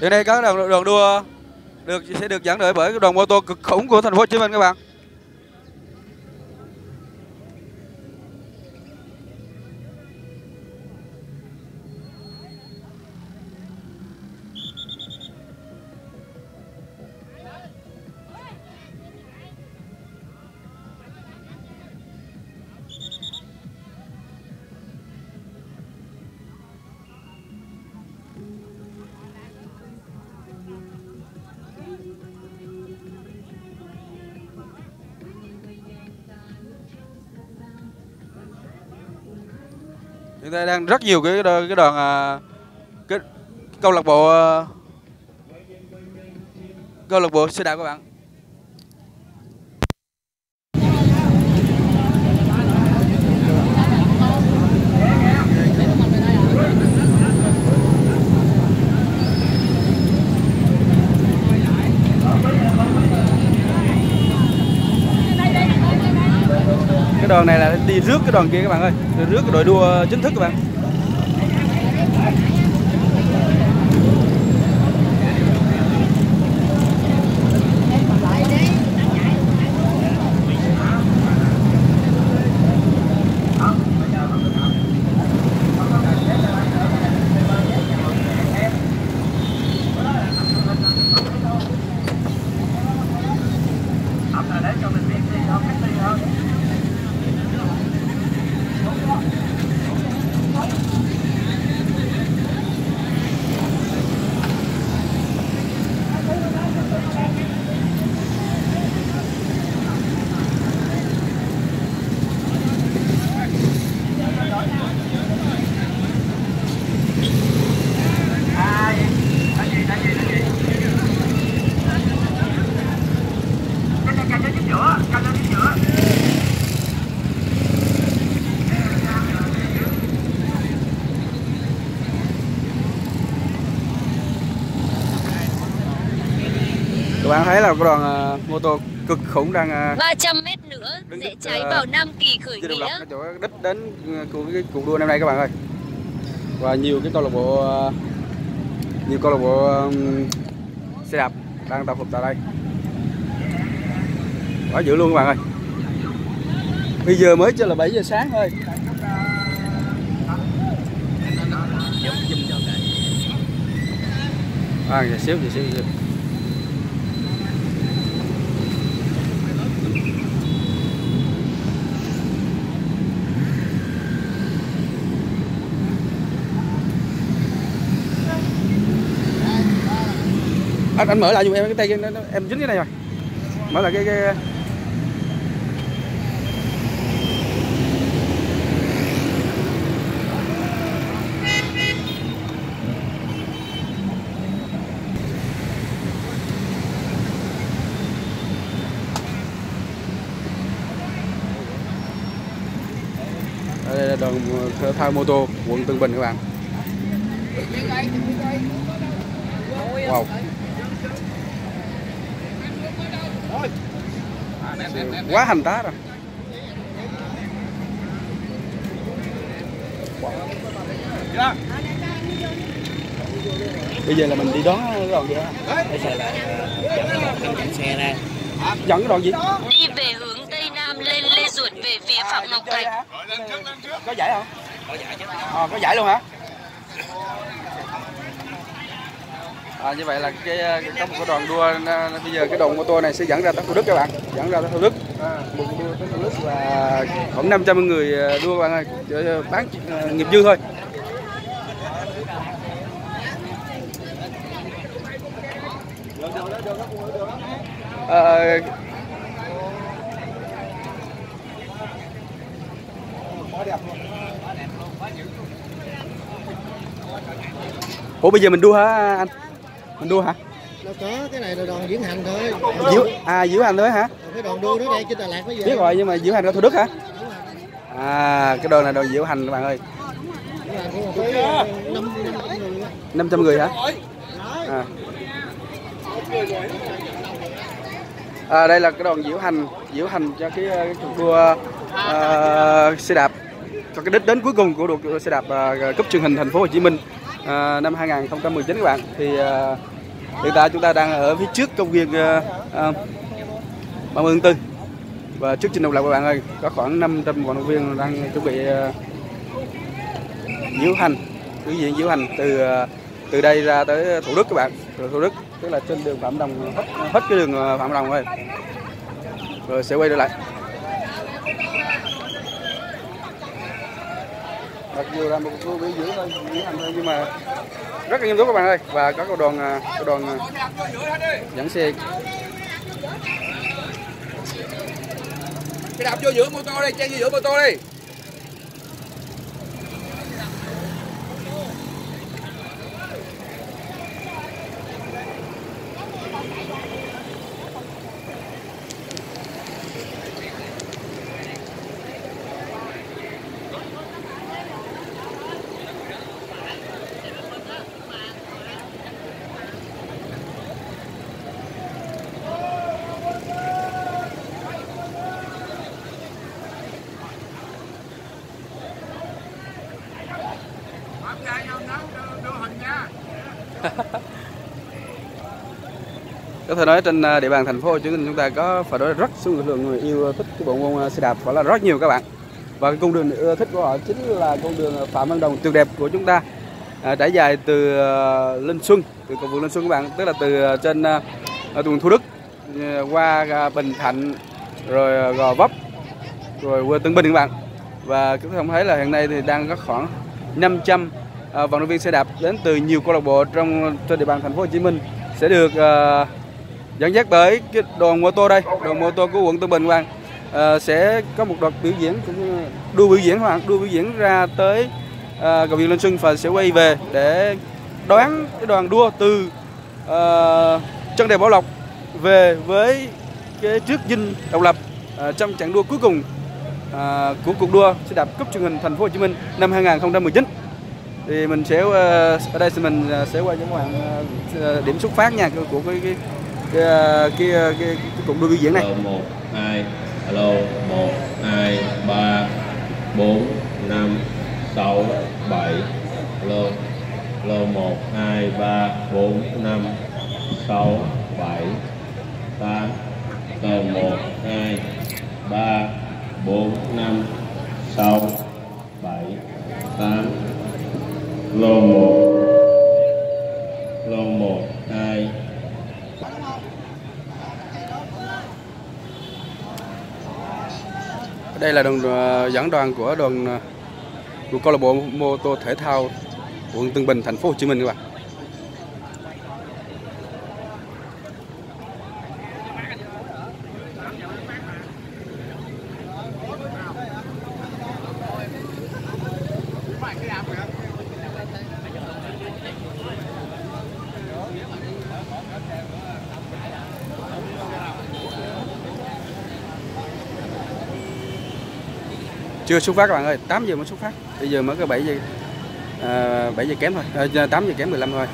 Hiện nay các đoàn, đoàn đua được sẽ được dẫn đội bởi đoàn mô tô cực khủng của thành phố Hồ Chí Minh các bạn. Đang rất nhiều cái đoàn- cái đoàn à, cái câu lạc bộ à, câu lạc bộ xe đạp các bạn. cái đoàn này là đi rước cái đoàn kia các bạn ơi. Rước cái đội đua chính thức các bạn các bạn thấy là đoàn à, mô tô cực khủng đang à, 300 mét nữa sẽ cháy ờ, vào Nam Kỳ khởi nghĩa. chỗ đích đến của cái cuộc đua năm nay các bạn ơi. Và nhiều cái câu lạc bộ à, nhiều câu lạc bộ um, xe đạp đang tập phục tại đây. Quá dữ luôn các bạn ơi. Bây giờ mới chỉ là 7 giờ sáng thôi. À giờ xíu giờ xíu giờ xíu anh anh mở lại giùm em cái tay nó, nó, em dính cái này rồi. Mở lại cái, cái đây là đoàn thể thao mô tô quận Tân Bình các bạn. Wow quá hành tá rồi. Bây giờ là mình đi đón cái đoàn gì đó bây giờ là dẫn dẫn xe ra. Dẫn cái đoàn gì? Đi về hướng Tây Nam lên Lê Duẩn về phía Phạm Ngọc Thạch. có giải không? Ờ có giải luôn hả? À, như vậy là cái, cái có một cái đoàn đua à, bây giờ cái đoàn mô tô này sẽ dẫn ra tới Thủ Đức các bạn dẫn ra tới Thủ Đức một đua tới Thủ Đức và khoảng 500 người à, đua bạn ơi bán à, nghiệp dư thôi Ờ, Ủa bây giờ mình đua hả anh? Mình đua hả? Đâu có cái này là đoàn diễn hành thôi Diễu à diễu hành thôi hả? Cái đoàn đua đó đây trên Đà Lạt mới về Biết rồi nhưng mà diễu hành ở Thủ Đức hả? À cái đoàn này đoàn diễu hành các bạn ơi. Năm trăm người á. 500 người hả? À. À, đây là cái đoàn diễu hành diễu hành cho cái, ờ, cái cuộc đua ờ, xe đạp cho cái đích đến cuối cùng của cuộc đua xe đạp uh, cúp truyền hình thành phố Hồ Chí Minh à, năm 2019 các bạn thì à, hiện tại chúng ta đang ở phía trước công viên uh, à, 30 tháng 4 và trước trình độc lập các bạn ơi có khoảng 500 vận động viên đang chuẩn bị uh, diễu hành biểu diễn diễu hành từ uh, từ đây ra tới Thủ Đức các bạn. Rồi Thủ Đức tức là trên đường Phạm Đồng hết, hết cái đường ờ, Phạm Đồng rồi. Rồi sẽ quay trở lại. Mặc dù là một cuộc biểu diễn thôi nhưng mà rất là nghiêm túc các bạn ơi. Và có cầu đoàn à, cầu đoàn à, dẫn xe. Cái đạp vô giữa mô tô đi chen vô giữa mô tô đi có thể nói trên à, địa bàn thành phố Hồ Chí Minh chúng ta có phải nói rất số lượng người yêu thích cái bộ môn à, xe đạp phải là rất nhiều các bạn. Và cái con đường ưa thích của họ chính là con đường à, Phạm Văn Đồng tuyệt đẹp của chúng ta à, trải dài từ Linh Xuân từ cầu vượt Linh Xuân các bạn tức là từ trên đường tuần Thủ Đức qua Bình Thạnh rồi Gò Vấp rồi qua Tân Bình các bạn. Và chúng ta không thấy là hiện nay thì đang có khoảng 500 Ờ, vận động viên xe đạp đến từ nhiều câu lạc bộ trong, trên địa bàn thành phố Hồ Chí Minh. Sẽ được ờ, dẫn dắt bởi cái đoàn mô tô đây, đoàn mô tô của quận Tân Bình, Hoàng. Ờ, sẽ có một đợt biểu diễn cũng đua biểu diễn hoặc đua biểu diễn ra tới cầu Việt Linh Xuân và sẽ quay về để đoán cái đoàn đua từ chân đèo Bảo Lộc về với cái trước dinh độc lập trong trận đua cuối cùng của cuộc đua xe đạp cúp truyền hình thành phố Hồ Chí Minh năm 2019 thì mình sẽ ờ, ở đây thì mình ờ, sẽ quay cho các bạn điểm xuất phát nha của cái cái cái ờ, cái, cái, cái, cái cuộc đua biểu diễn này. Một 1 2 Alo 1 2 3 4 5 6 7 Alo Alo 1 2 3 4 5 6 7 8 Alo 1 2 3 4 5 6 7 8 Lô 1 Lô 1 2 đây là đoàn ờ, dẫn đoàn của đoàn ờ, của câu lạc bộ mô tô thể thao quận Tân Bình, thành phố Hồ Chí Minh các bạn. Chưa xuất phát các bạn ơi 8 giờ mới xuất phát. Bây giờ mới có 7 giờ à, 7 giờ kém thôi à, 8 giờ kém 15 thôi.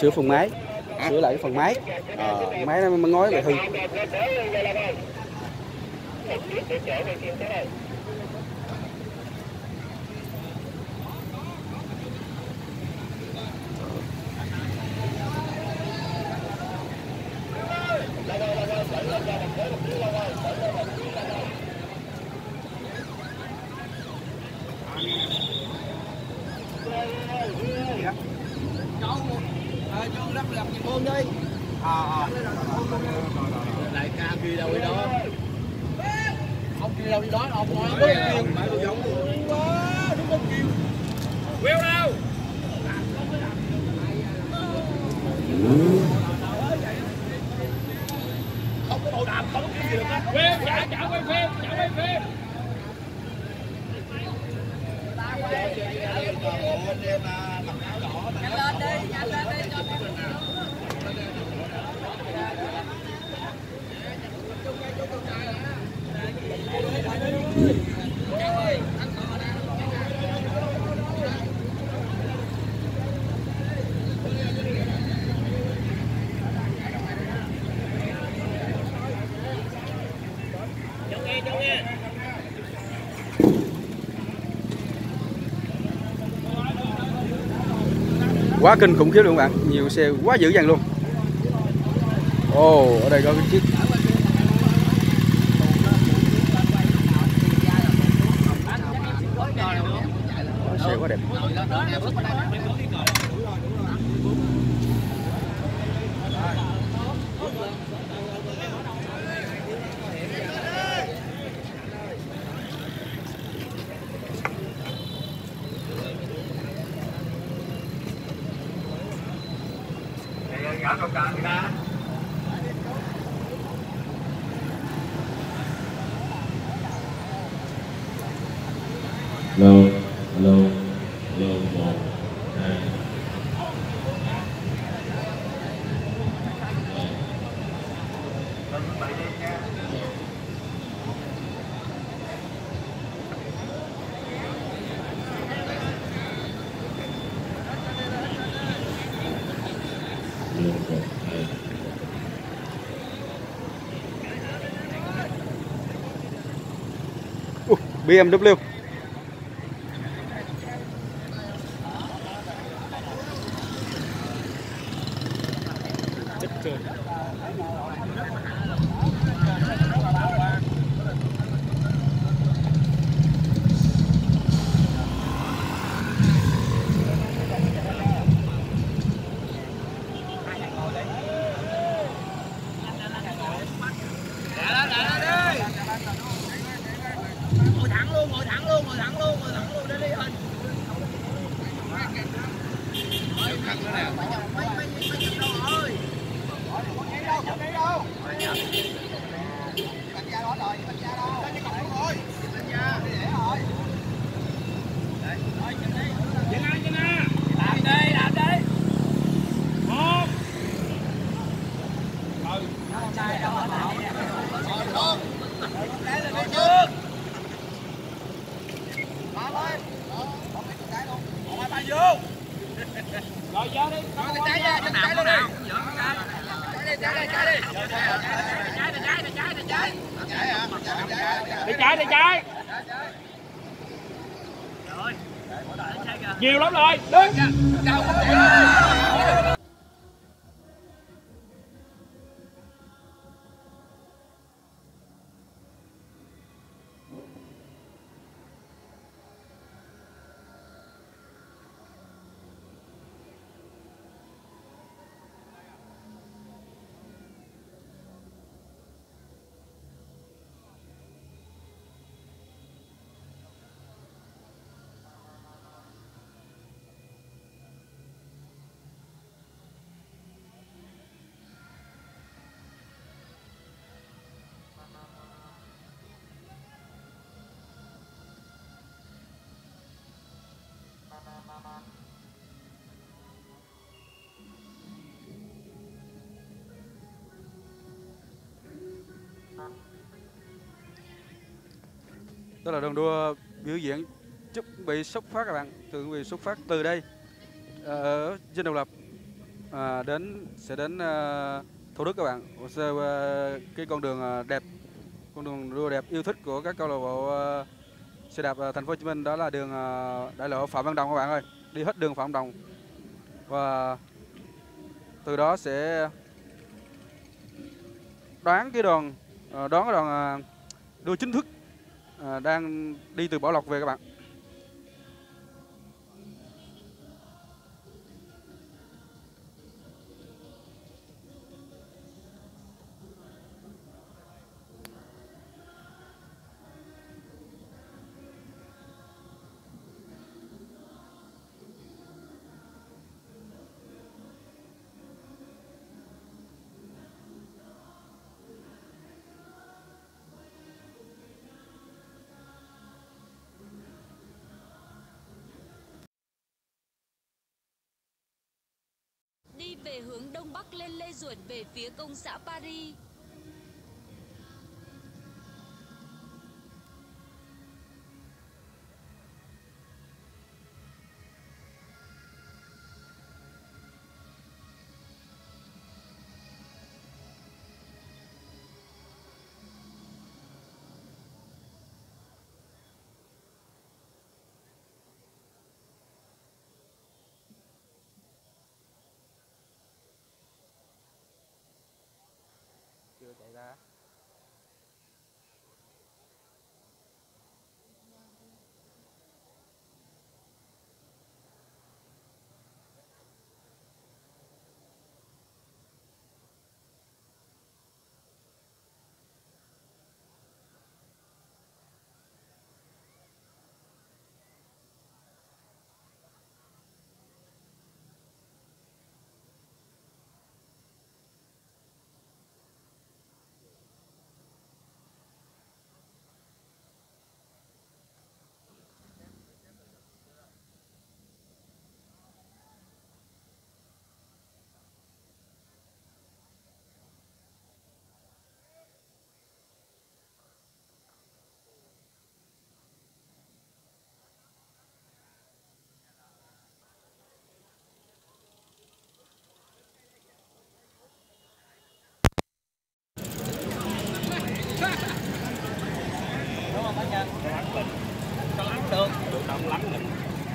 Sửa phần máy sửa lại cái phần máy. À, máy nó mới ngói lại hư đại ca kia đâu đi đó ông kia đâu đi đó ông nói rất kêu phải tôi giống quá đúng không kêu queo đâu không có đồ đạp không có kêu gì được á queo chả chả quay phim chả quay phim quá kinh khủng khiếp luôn các bạn. Nhiều xe quá dữ dằn luôn. Ồ, ở đây có cái chiếc xe quá đẹp. BMW. Đó là đoàn đua biểu diễn chuẩn bị xuất phát các bạn chuẩn bị xuất phát từ đây ờ, ở trên độc lập. À, đến sẽ đến ờ, thủ đức các bạn. Sẽ, ờ, cái con đường ờ, đẹp con đường đua đẹp yêu thích của các câu lạc bộ ờ, xe đạp ờ, thành phố Hồ Chí Minh. Đó là đường ờ, đại lộ Phạm Văn Đồng các bạn ơi. Đi hết đường Phạm Văn Đồng. Và từ đó sẽ đoán cái đoàn đoán đón cái đoàn ờ, đua chính thức à, đang đi từ Bảo Lộc về các bạn. Về hướng đông bắc lên Lê Duẩn về phía công xã Paris. 对的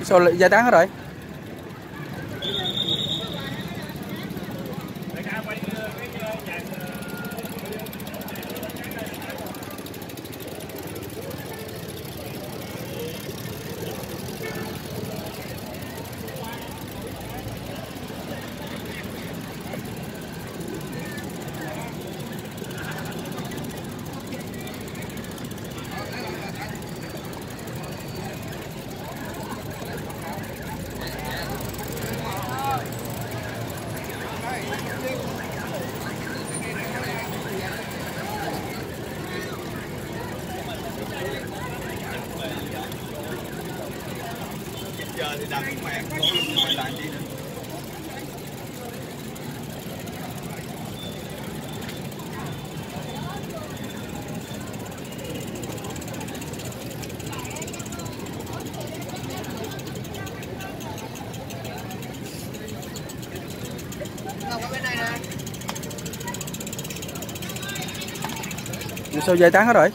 Sao lại gia tán rồi? Sao dây tán hết rồi?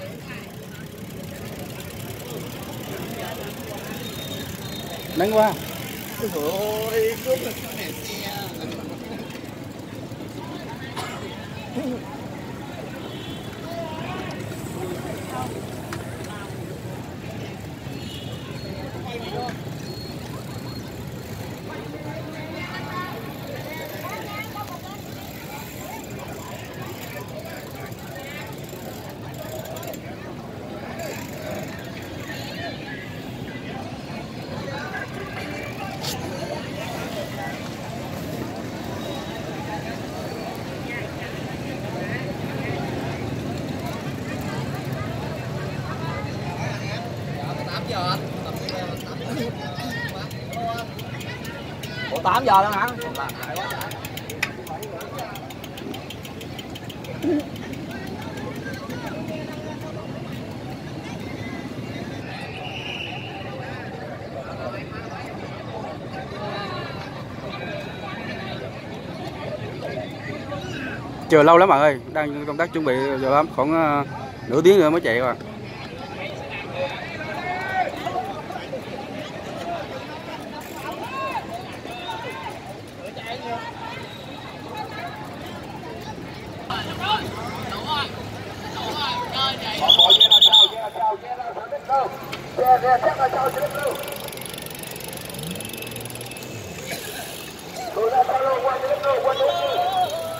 Nắng quá. Ủa 8 giờ luôn hả? Chờ lâu lắm bạn ơi, đang công tác chuẩn bị giờ lắm, khoảng ờ, nửa tiếng nữa mới chạy rồi bạn.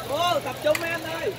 Ô, tập trung em ơi.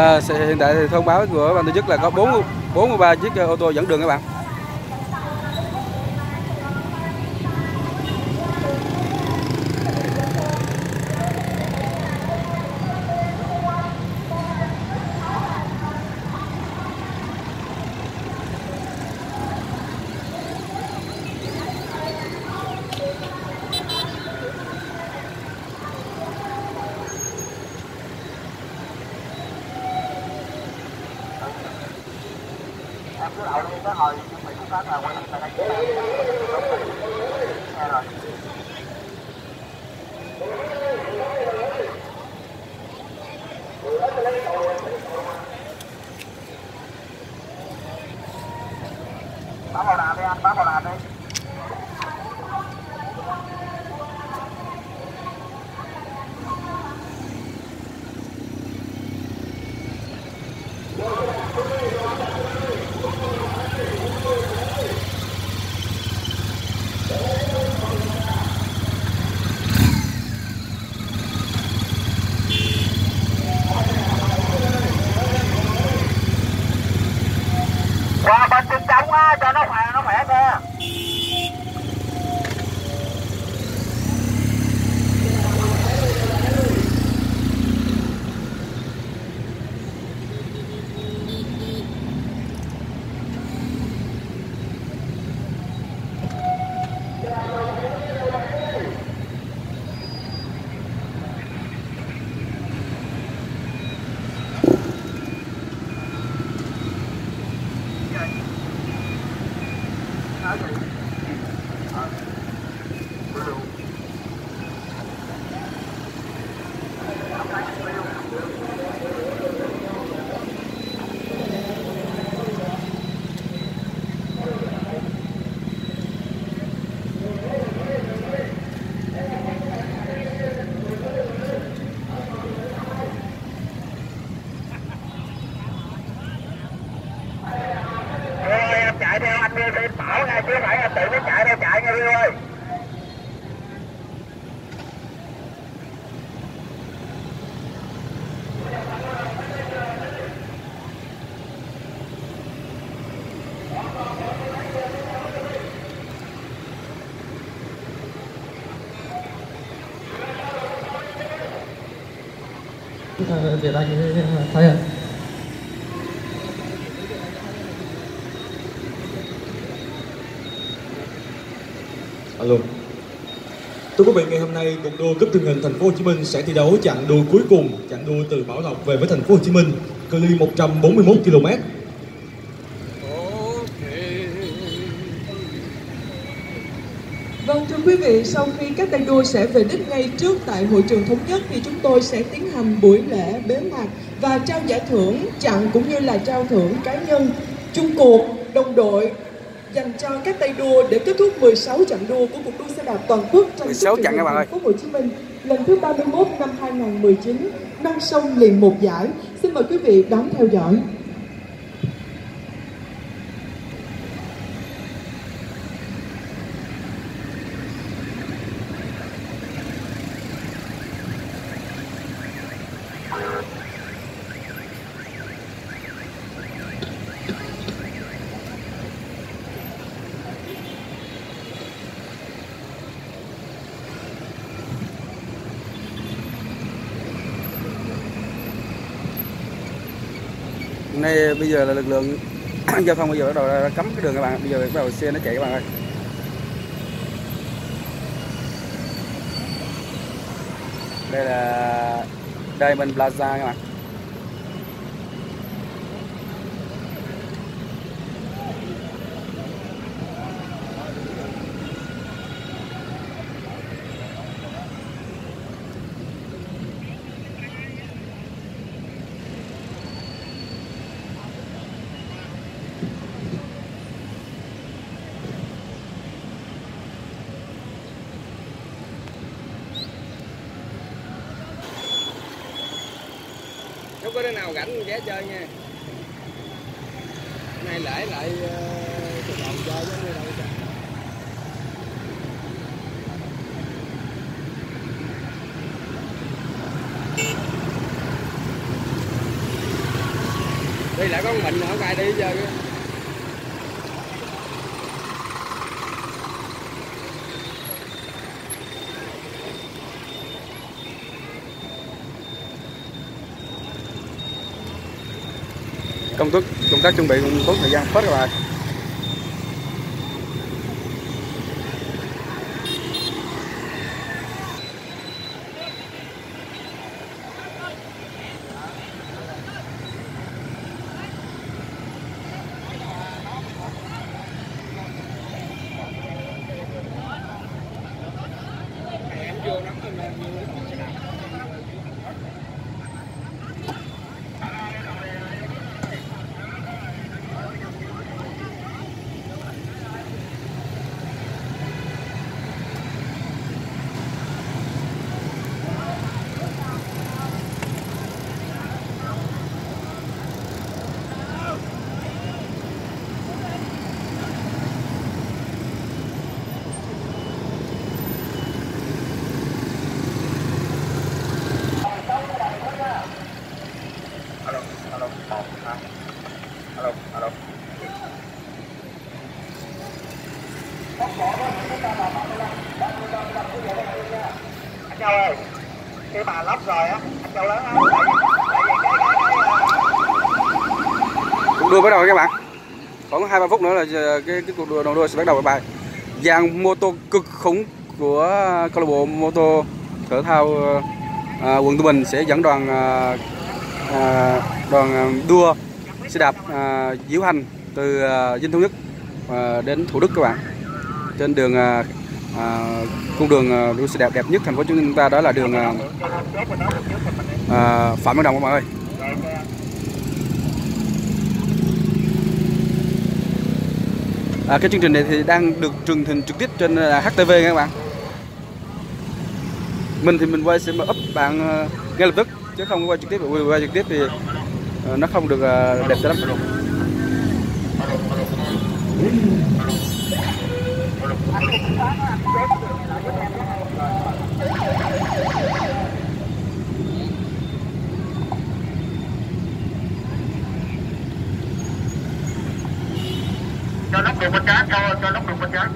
À, hiện tại thì thông báo của ban tổ chức là có 4 43 chiếc ô tô dẫn đường các bạn. Việt Anh thấy rồi à. Alo. Thưa quý vị, ngày hôm nay cuộc đua cúp truyền hình Thành phố Hồ Chí Minh sẽ thi đấu chặng đua cuối cùng, chặng đua từ Bảo Lộc về với Thành phố Hồ Chí Minh, cự ly 141 km. Vâng thưa quý vị, sau khi các tay đua sẽ về đích ngay trước tại hội trường thống nhất thì chúng tôi sẽ tiến hành buổi lễ bế mạc và trao giải thưởng chặng cũng như là trao thưởng cá nhân chung cuộc đồng đội dành cho các tay đua để kết thúc 16 chặng đua của cuộc đua xe đạp toàn quốc trong 16 cúp chặng các bạn ơi. thành phố Hồ Chí Minh lần thứ 31 năm 2019 non sông liền một giải. Xin mời quý vị đón theo dõi. Hôm nay bây giờ là lực lượng giao thông bây giờ bắt đầu đã cấm cái đường các bạn. Bây giờ bắt đầu xe nó chạy các bạn ơi. Đây là Diamond Plaza các bạn Không có đứa nào rảnh ghé chơi nha Nay lễ lại Sài Gòn chơi giống như đâu trời Đi lại có một mình không ai đi chơi công tác công tác chuẩn bị cũng tốt thời gian. Phết các bạn à. alo alo ơi cái bà lóc rồi á anh lớn á cuộc đua bắt đầu các bạn khoảng hai ba phút nữa là ờ, cái, cái cuộc đua đầu đua sẽ bắt đầu bài dàn mô tô cực khủng của câu lạc bộ mô tô thể thao à, quận Tư Bình sẽ dẫn đoàn à, à, đoàn à, đua xe đạp à, diễu hành từ à, Dinh Thống Nhất à, đến Thủ Đức các bạn. Trên đường à, à, cung đường à, đua xe đạp đẹp nhất thành phố chúng ta đó là đường à, à, Phạm Văn Đồng các bạn ơi. À, cái chương trình này thì đang được truyền hình trực tiếp trên à, HTV nha các bạn. Mình thì mình quay sẽ up bạn ngay lập tức chứ không quay trực tiếp quay, trực tiếp thì ờ, nó không được ờ, đẹp cho lắm. cho nóc được bên trái Châu trái cho nó được bên trái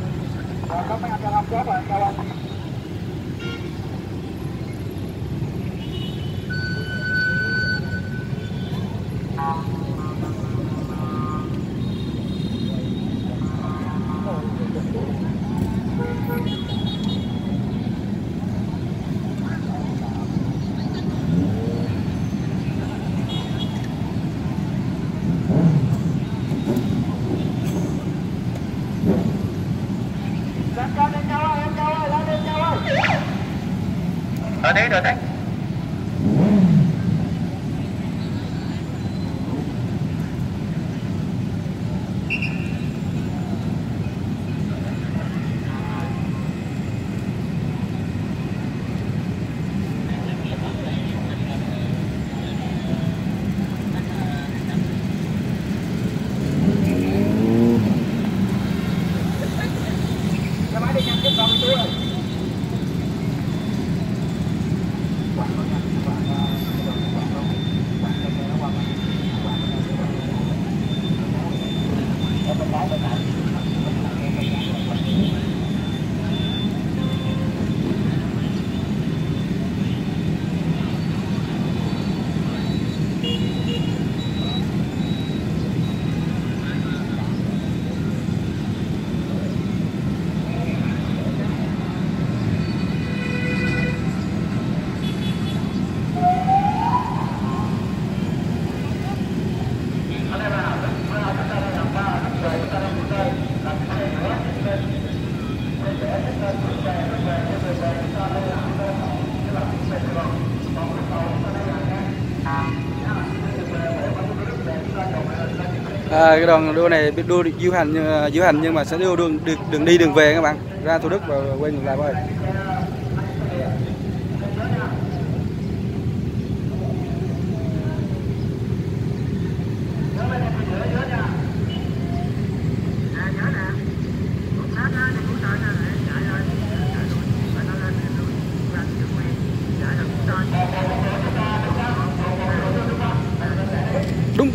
À, cái đoàn đua này đua đua diễu hành à, du diễu hành nhưng mà sẽ đua đường đường, đường đi đường về các bạn ra Thủ Đức và quay ngược lại thôi.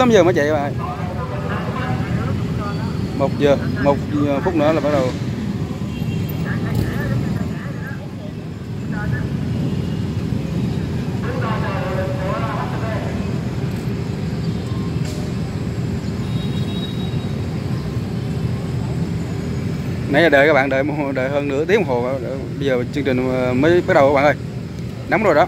8 giờ mới chạy bạn. một giờ một giờ, phút nữa là bắt đầu. Nãy giờ đợi các bạn đợi một- đợi hơn nửa tiếng đồng hồ bây giờ chương trình ờ, mới bắt đầu các bạn ơi. Nóng rồi đó.